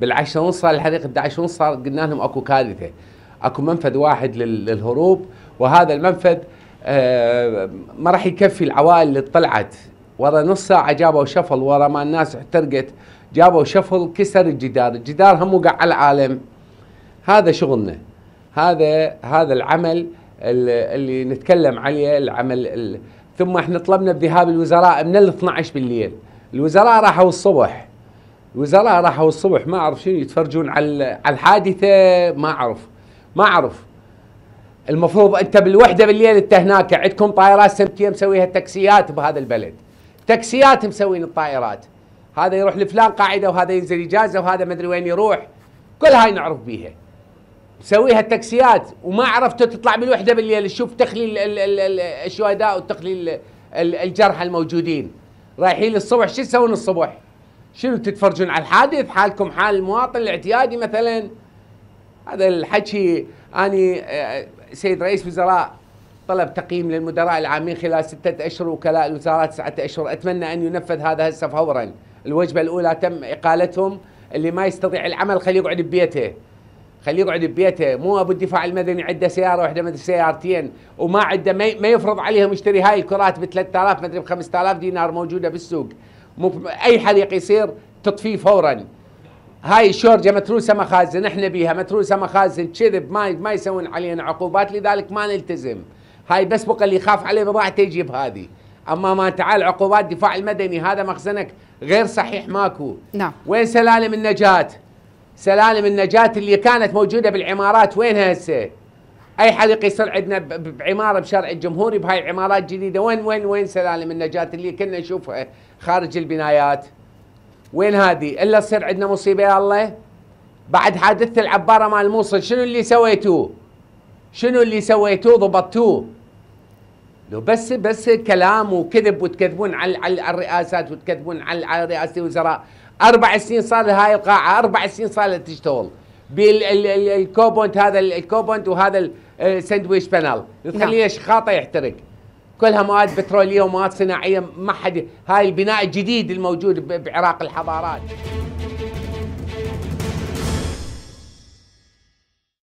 بالعشرة ونص صار الحريق 11 ونص صار قلنا لهم أكو كارثة. أكو منفذ واحد للهروب وهذا المنفذ آه ما راح يكفي العوائل اللي طلعت. ورا نص ساعة جابوا شفل ورا ما الناس احترقت جابوا شفل كسر الجدار. الجدار هم وقع على العالم. هذا شغلنا. هذا هذا العمل اللي نتكلم عليه العمل ثم إحنا طلبنا بذهاب الوزراء من ال 12 بالليل. الوزراء راحوا الصبح. الوزراء راحوا الصبح ما أعرف شنو يتفرجون على على الحادثة ما أعرف ما أعرف. المفروض أنت بالوحدة بالليل أنت هناك عندكم طائرات سمكيه مسويها تاكسيات بهذا البلد. تاكسيات مسوين الطائرات. هذا يروح لفلان قاعدة وهذا ينزل إجازة وهذا ما أدري وين يروح. كل هاي نعرف بيها. مسويها التاكسيات وما عرفتوا تطلع بالوحدة بالليل تشوف تخليل الشهداء وتخليل الجرحى الموجودين. رايحين الصبح شو تسوون الصبح؟ شنو تتفرجون على الحادث؟ حالكم حال المواطن الاعتيادي مثلا؟ هذا الحكي أني آه، سيد رئيس وزراء طلب تقييم للمدراء العامين خلال ستة أشهر وكلاء الوزارات سبعة أشهر. أتمنى أن ينفذ هذا هسه فورا. الوجبة الأولى تم إقالتهم. اللي ما يستطيع العمل خليه يقعد ببيته. خليه يقعد ببيته. مو أبو الدفاع المدني عنده سيارة واحدة مدري سيارتين وما عنده ما يفرض عليهم يشتري هاي الكرات ب 3000 مدري ب 5000 دينار موجودة بالسوق. أي حريق يصير تطفيه فورا. هاي الشورجه متروسة مخازن إحنا بيها متروسة مخازن كذب ما ما يسوون علينا عقوبات لذلك ما نلتزم. هاي بس بقى اللي يخاف عليه بضاعته يجيب هذه. أما ما تعال عقوبات دفاع المدني هذا مخزنك غير صحيح ماكو. نعم. وين سلالم النجاة؟ سلالم النجاة اللي كانت موجودة بالعمارات وينها هسه؟ أي حريق يصير عندنا بعمارة بشارع الجمهوري بهاي عمارات جديده وين وين وين سلالم النجاة اللي كنا نشوفها؟ خارج البنايات. وين هذه؟ إلا تصير عندنا مصيبة يا الله؟ بعد حادثة العبارة مال الموصل شنو اللي سويتوه؟ شنو اللي سويتوه؟ ضبطتوه. لو بس بس كلام وكذب وتكذبون على على الرئاسات وتكذبون على رئاسة الوزراء أربع سنين صار هاي القاعة أربع سنين صار تشتغل. بالكوبونت هذا الكوبونت وهذا الساندويش بانل تخليه شخاطه يحترق. كلها مواد بترولية ومواد صناعية ما حد هاي البناء الجديد الموجود بعراق الحضارات.